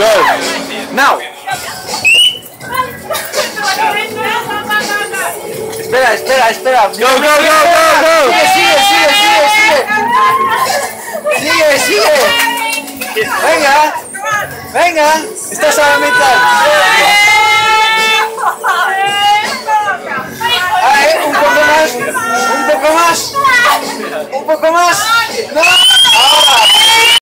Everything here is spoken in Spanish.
go. Now. Espera, espera, espera. Go, go, go, go, go. Sigue, sigue, sigue, sigue. Sigue, sigue. Venga. Venga. Estás a la mitad. Un poco más. Un poco más. Un poco más. No.